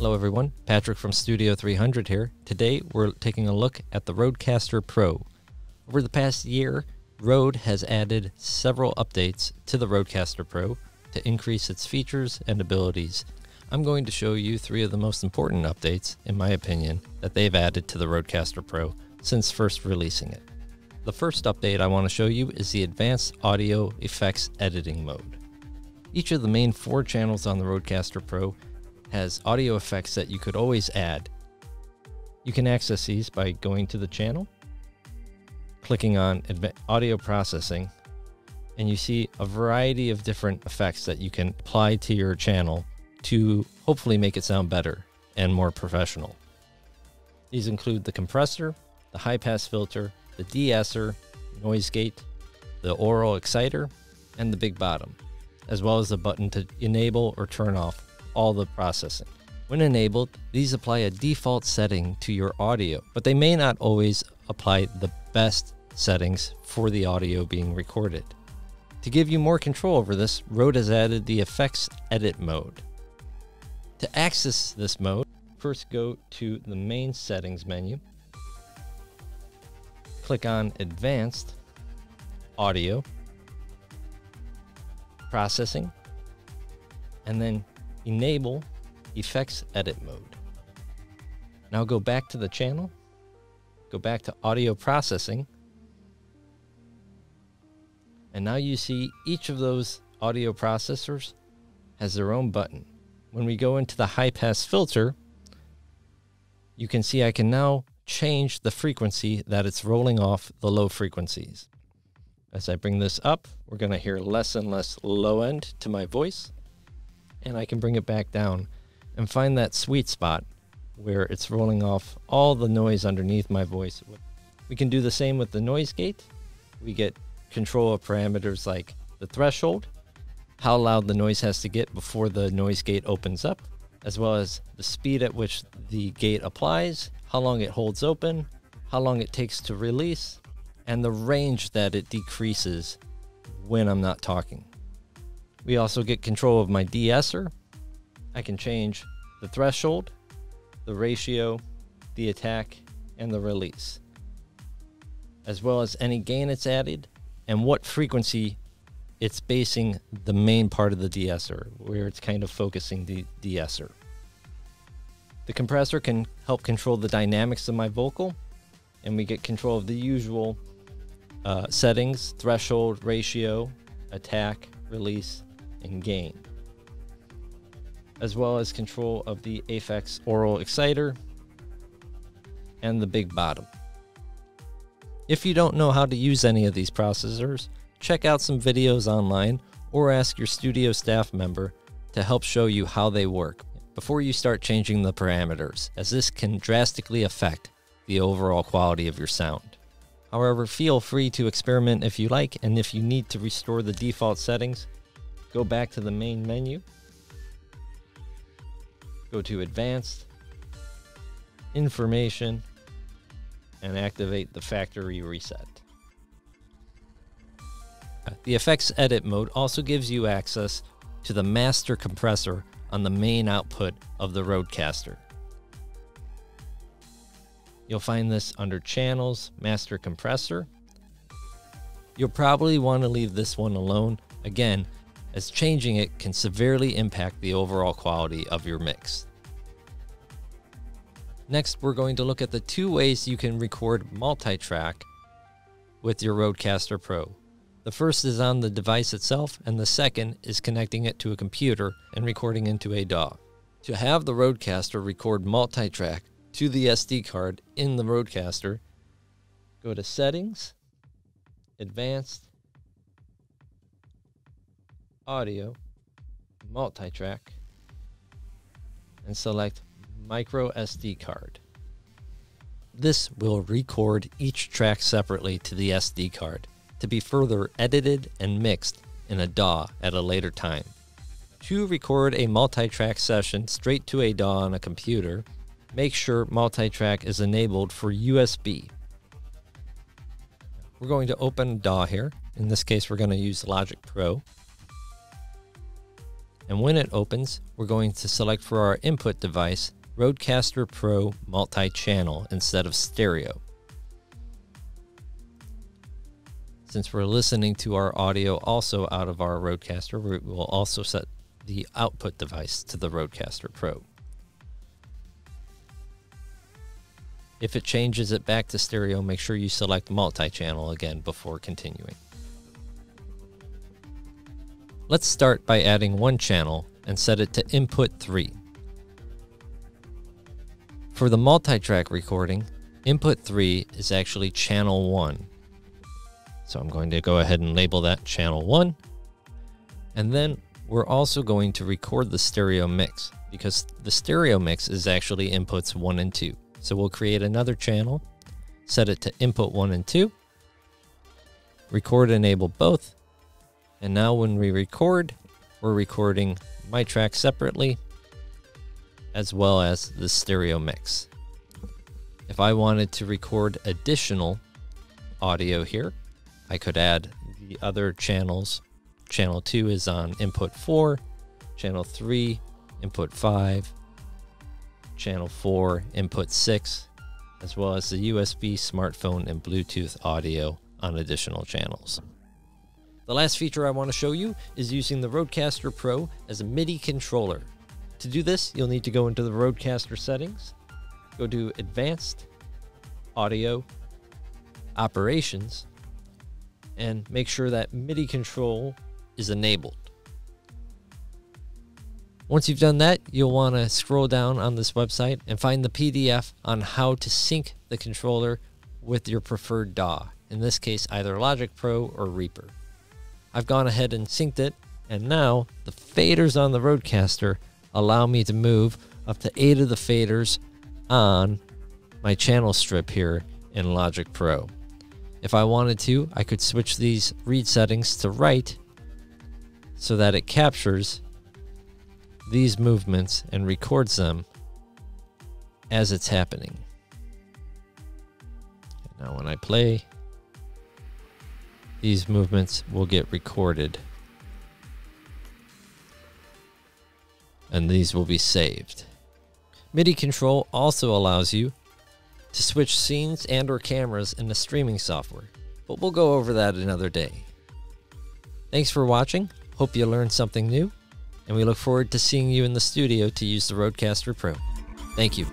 Hello, everyone. Patrick from Studio 300 here. Today, we're taking a look at the Rodecaster Pro. Over the past year, Rode has added several updates to the Rodecaster Pro to increase its features and abilities. I'm going to show you three of the most important updates, in my opinion, that they've added to the Rodecaster Pro since first releasing it. The first update I want to show you is the Advanced Audio Effects Editing Mode. Each of the main four channels on the Rodecaster Pro has audio effects that you could always add. You can access these by going to the channel, clicking on audio processing, and you see a variety of different effects that you can apply to your channel to hopefully make it sound better and more professional. These include the compressor, the high pass filter, the de-esser, noise gate, the aural exciter, and the big bottom, as well as the button to enable or turn off all the processing. When enabled, these apply a default setting to your audio, but they may not always apply the best settings for the audio being recorded. To give you more control over this, Rode has added the Effects Edit mode. To access this mode, first go to the main settings menu, click on Advanced, Audio, Processing, and then enable effects edit mode. Now go back to the channel, go back to audio processing, and now you see each of those audio processors has their own button. When we go into the high pass filter, you can see I can now change the frequency that it's rolling off the low frequencies. As I bring this up, we're going to hear less and less low end to my voice and I can bring it back down and find that sweet spot where it's rolling off all the noise underneath my voice. We can do the same with the noise gate. We get control of parameters like the threshold, how loud the noise has to get before the noise gate opens up, as well as the speed at which the gate applies, how long it holds open, how long it takes to release, and the range that it decreases when I'm not talking. We also get control of my de-esser. I can change the threshold, the ratio, the attack, and the release, as well as any gain it's added and what frequency it's basing the main part of the de-esser, where it's kind of focusing the de-esser. The compressor can help control the dynamics of my vocal, and we get control of the usual uh, settings, threshold, ratio, attack, release, and gain, as well as control of the Aphex Aural exciter and the big bottom. If you don't know how to use any of these processors, check out some videos online or ask your studio staff member to help show you how they work before you start changing the parameters, as this can drastically affect the overall quality of your sound. However, feel free to experiment if you like, and if you need to restore the default settings, Go back to the main menu. Go to Advanced, Information, and activate the factory reset. Uh, the effects edit mode also gives you access to the master compressor on the main output of the Rodecaster. You'll find this under Channels, Master Compressor. You'll probably want to leave this one alone. Again, as changing it can severely impact the overall quality of your mix. Next, we're going to look at the two ways you can record multi-track with your Rodecaster Pro. The first is on the device itself, and the second is connecting it to a computer and recording into a DAW. To have the Rodecaster record multi-track to the SD card in the Rodecaster, go to Settings, Advanced, audio, multi-track, and select micro SD card. This will record each track separately to the SD card to be further edited and mixed in a DAW at a later time. To record a multi-track session straight to a DAW on a computer, make sure multi-track is enabled for USB. We're going to open DAW here. In this case, we're going to use Logic Pro And when it opens, we're going to select for our input device Rodecaster Pro multi-channel instead of stereo. Since we're listening to our audio also out of our Rodecaster, we will also set the output device to the Rodecaster Pro. If it changes it back to stereo, make sure you select multi-channel again before continuing. Let's start by adding one channel and set it to input 3. For the multi-track recording, input 3 is actually channel 1 so I'm going to go ahead and label that channel one. And then we're also going to record the stereo mix because the stereo mix is actually inputs one and two. So we'll create another channel, set it to input one and two, record enable both. And now when we record, we're recording my track separately as well as the stereo mix. If I wanted to record additional audio here, I could add the other channels. Channel 2 is on input 4, channel 3, input 5, channel 4, input 6, as well as the USB, smartphone, and Bluetooth audio on additional channels. The last feature I want to show you is using the Rodecaster Pro as a MIDI controller. To do this, you'll need to go into the Rodecaster settings, go to Advanced, Audio, Operations, and make sure that MIDI control is enabled. Once you've done that, you'll want to scroll down on this website and find the PDF on how to sync the controller with your preferred DAW, in this case, either Logic Pro or Reaper. I've gone ahead and synced it, and now the faders on the Rodecaster allow me to move up to eight of the faders on my channel strip here in Logic Pro. If I wanted to, I could switch these read settings to write so that it captures these movements and records them as it's happening. Now when I play, these movements will get recorded. And these will be saved. MIDI control also allows you to switch scenes and or cameras in the streaming software, but we'll go over that another day. Thanks for watching. Hope you learned something new, and we look forward to seeing you in the studio to use the Rodecaster Pro. Thank you.